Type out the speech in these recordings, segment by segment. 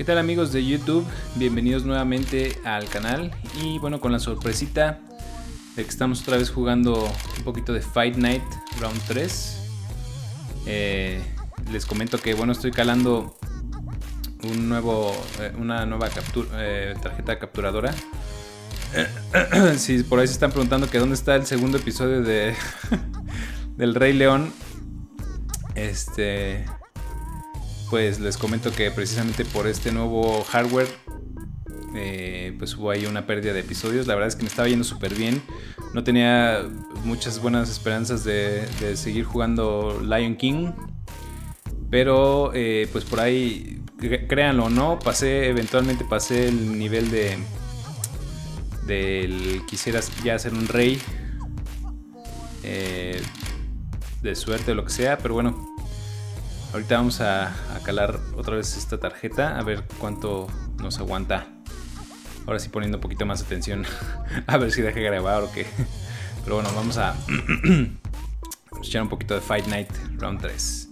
¿Qué tal amigos de YouTube? Bienvenidos nuevamente al canal. Y bueno con la sorpresita de que estamos otra vez jugando un poquito de Fight Night Round 3 eh, Les comento que bueno estoy calando un nuevo, eh, una nueva eh, tarjeta capturadora. Si por ahí se están preguntando que dónde está el segundo episodio de del Rey León. Este pues les comento que precisamente por este nuevo hardware eh, pues hubo ahí una pérdida de episodios. La verdad es que me estaba yendo súper bien. No tenía muchas buenas esperanzas de, seguir jugando Lion King. Pero eh, pues por ahí, créanlo o no, pasé, eventualmente pasé el nivel de... Del quisiera ya ser un rey. Eh, de suerte o lo que sea. Pero bueno, Ahorita vamos a, calar otra vez esta tarjeta a ver cuánto nos aguanta. Ahora sí poniendo un poquito más atención. a ver si deje grabar o qué. Pero bueno, vamos a, echar un poquito de Fight Night Round 3.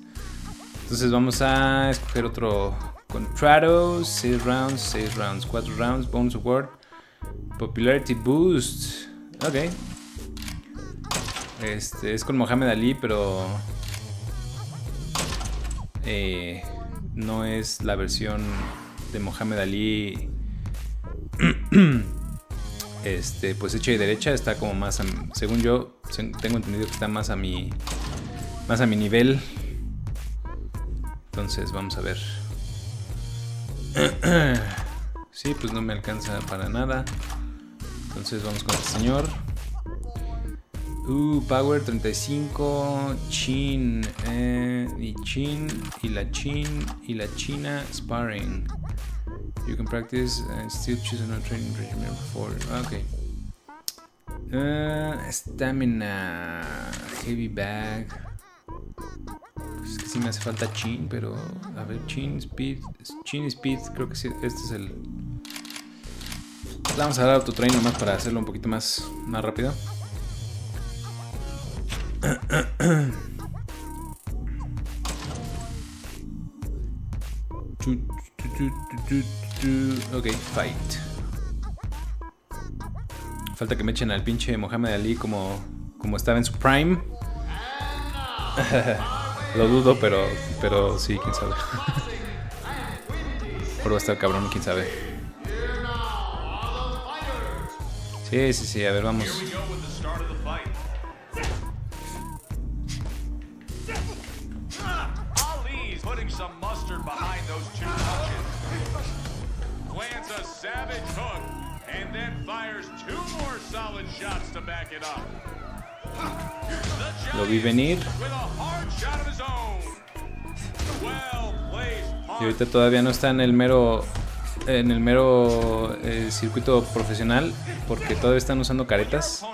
Entonces vamos a escoger otro contrato. 6 rounds, 6 rounds, 4 rounds, bonus award. Popularity boost. Ok. Este es con Mohamed Ali, pero eh, no es la versión de Mohamed Ali este pues hecha y derecha está como más según yo tengo entendido que está más a mi más a mi nivel. Entonces vamos a ver. Sí pues no me alcanza para nada. Entonces vamos con este señor Uh, Power 35, Chin, eh, y Chin, y la Chin, y la China Sparring. You can practice and still choose a training regimen before. Okay. Uh, stamina, heavy bag. Es que sí me hace falta Chin, pero a ver, Chin, Speed, Chin Speed, creo que sí, este es el. Vamos a dar autotrain nomás para hacerlo un poquito más, más rápido. Ok, fight. Falta que me echen al pinche Mohamed Ali como, como estaba en su prime. Lo dudo, pero, pero sí, quién sabe. Por va a estar cabrón, quién sabe. Sí, sí, sí, a ver, vamos. Lo vi venir. Y ahorita todavía no está en el mero en el mero eh, circuito profesional porque todavía están usando caretas.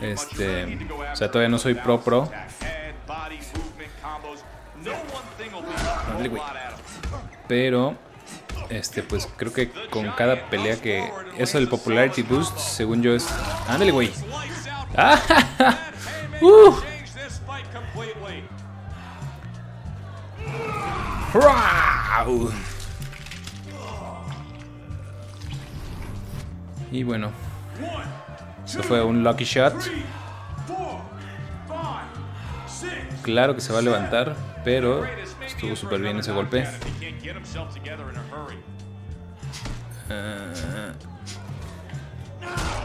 Este, o sea, todavía no soy pro pro. Pero este pues creo que con cada pelea que eso del popularity boost, según yo es ándale, güey. uh. Y bueno, eso fue un lucky shot. Claro que se va a levantar, pero estuvo súper bien ese golpe.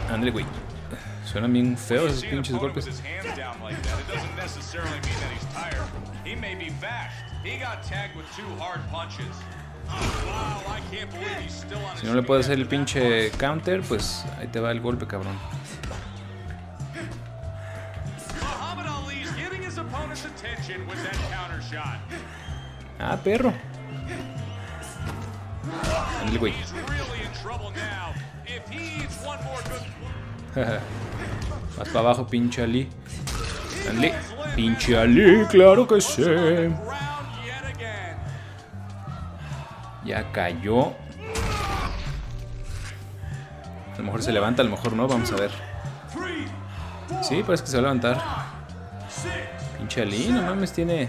Uh, güey. Suenan bien feos esos pinches golpes. Si no le puedes hacer el pinche counter, pues ahí te va el golpe, cabrón. Ah, perro. Ándale, güey. Más para abajo, pinche Ali. Ándale. Pinche Ali, claro que sí. Ya cayó. A lo mejor se levanta, a lo mejor no, vamos a ver. Sí, parece que se va a levantar. Pinche Ali, no mames, tiene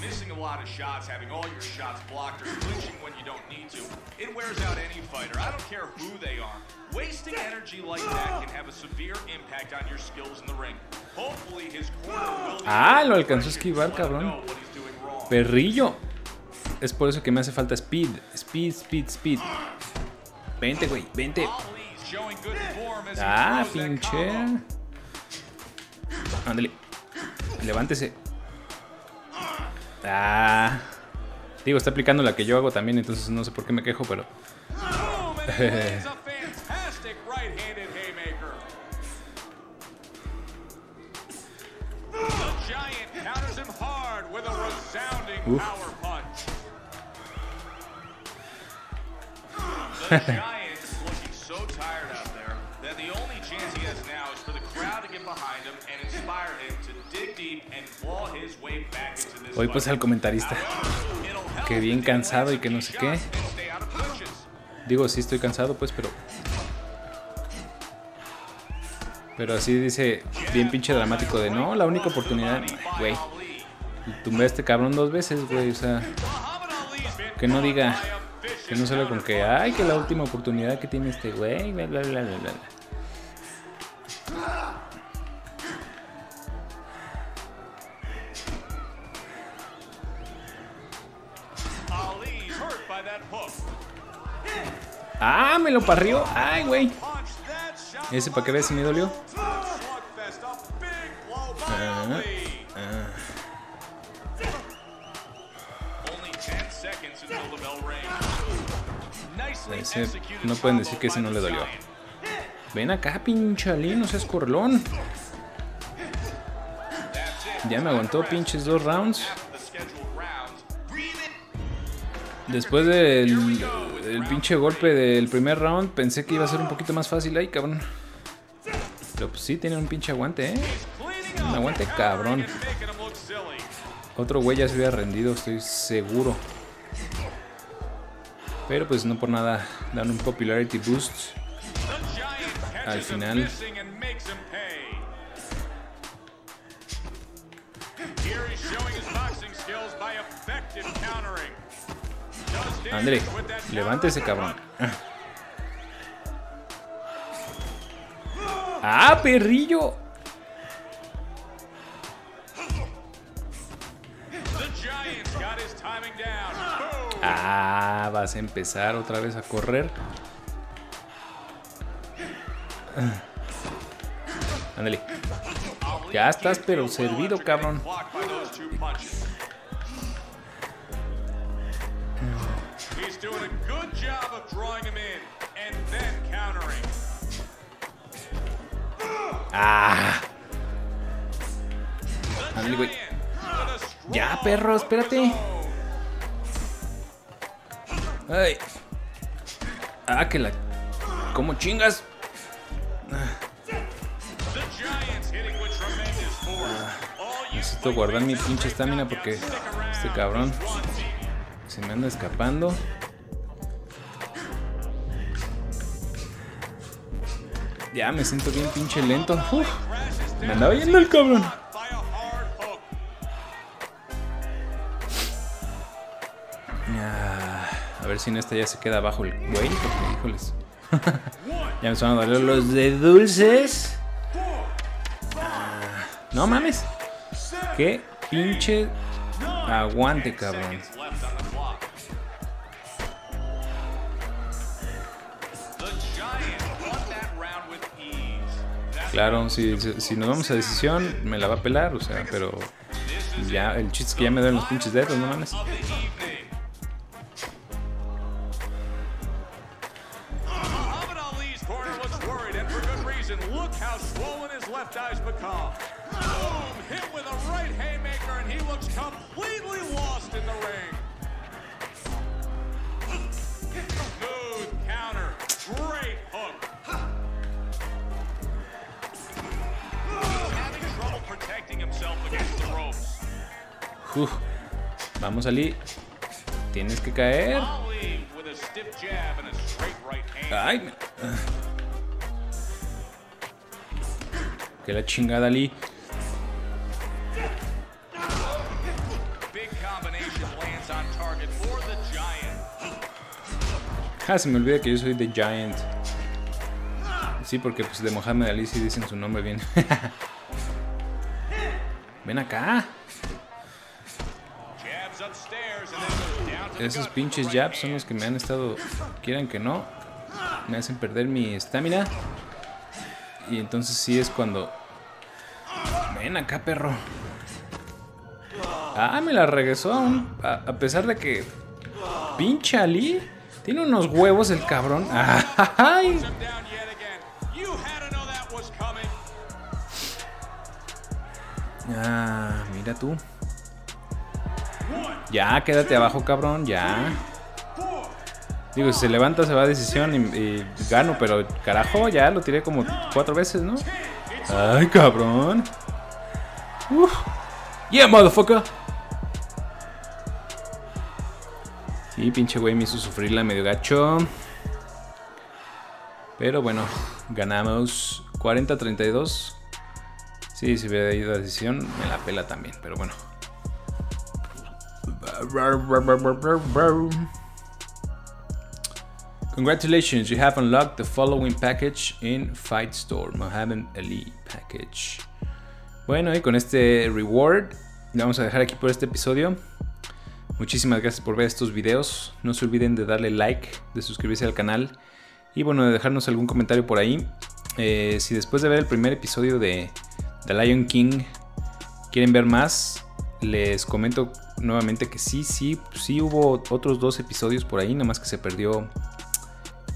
Missing a lot of shots, having all your shots blocked, or clinching when you don't need to, it wears out any fighter. I don't care who they are. Wasting energy like that can have a severe impact on your skills in the ring. Hopefully his corner will Ah, lo alcanzó a esquivar, cabrón. Perrillo. Es por eso que me hace falta speed. Speed, speed, speed. Vente, güey, vente. Ah, pinche. Ándale. Levántese. Ah. Digo, está aplicando la que yo hago también, entonces no sé por qué me quejo, pero. Boom, Hoy pues al comentarista. Que bien cansado y que no sé qué. Digo, sí estoy cansado, pues, pero. Pero así dice, bien pinche dramático de no, la única oportunidad. Güey, tumbé a este cabrón dos veces, güey, o sea. Que no diga, que no salga con que, ay, que la última oportunidad que tiene este güey, bla, bla, bla, bla, bla. Ah, me lo parrió. Ay, güey. Ese para que veas si me dolió. Ah, Ali. Only 10 seconds until the bell rings. Nicely Ese- no pueden decir que ese no le dolió. Ven acá, pinchalín, no seas it. Ya me aguantó pinches dos rounds. Después del, pinche golpe del primer round, pensé que iba a ser un poquito más fácil ahí, cabrón. Pero pues sí, tiene un pinche aguante, ¿eh? Un aguante cabrón. Otro güey ya se hubiera rendido, estoy seguro. Pero pues no por nada dan un popularity boost. Al final. André, levántese, cabrón. ¡Ah, perrillo! Ah, vas a empezar otra vez a correr. Ándale. Ya estás, pero servido, cabrón. Drawing him in and then countering. Ah, Ándale, güey. Ya, perro, espérate. ay. Ah, que la. ¿Cómo chingas? You Necesito guardar mi pinche estamina porque este cabrón se me anda escapando. Ya me siento bien pinche lento. Me andaba yendo el cabrón. Ah, a ver si en esta ya se queda abajo el güey, híjoles. ya me están a doler los de dulces. Ah, no mames. Qué pinche aguante, cabrón. Claro, si, si- nos vamos a decisión, me la va a pelar, o sea, pero ya, el chiste es que ya me duelen los pinches dedos, no mames. Boom! Hit with a right haymaker, and he looks completely lost in the ring. Uf. Vamos, Ali. Tienes que caer. Ali. Ay. Que la chingada, Giant. Ah, se me olvida que yo soy The Giant. Sí, porque pues de Mohamed Ali sí dicen su nombre bien. Ven acá. Esos pinches jabs son los que me han estado, quieran que no, me hacen perder mi estamina. Y entonces sí es cuando... Ven acá, perro. Ah, me la regresó a, a pesar de que... Pinche Ali. Tiene unos huevos el cabrón. Ay. Ah, mira tú. Ya, quédate abajo, cabrón, ya. Digo, si se levanta se va a decisión y, gano, pero carajo, ya lo tiré como cuatro veces, ¿no? Ay, cabrón. Uf. Yeah, motherfucker. Sí, pinche güey me hizo sufrirla medio gacho. Pero bueno, ganamos 40-32. Sí, si hubiera ido a decisión, me la pela también, pero bueno. Congratulations, you have unlocked the following package in Fight Store, Mohammed Ali Package. Bueno, y con este reward, le vamos a dejar aquí por este episodio. Muchísimas gracias por ver estos videos. No se olviden de darle like, de suscribirse al canal y bueno, de dejarnos algún comentario por ahí. Eh, si después de ver el primer episodio de The Lion King quieren ver más, les comento nuevamente que sí, sí, sí hubo otros dos episodios por ahí, nada más que se perdió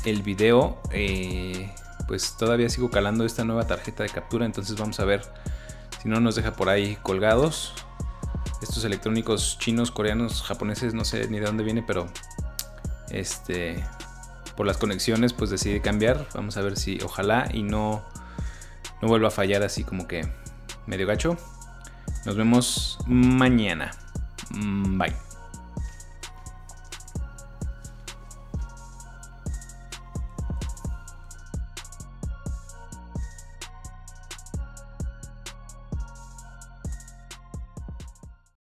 el video. Eh, pues todavía sigo calando esta nueva tarjeta de captura, entonces vamos a ver si no nos deja por ahí colgados. Estos electrónicos chinos, coreanos, japoneses, no sé ni de dónde viene, pero este por las conexiones pues decidí cambiar. Vamos a ver si ojalá y no no vuelva a fallar así como que medio gacho. Nos vemos mañana. Mm, Bye.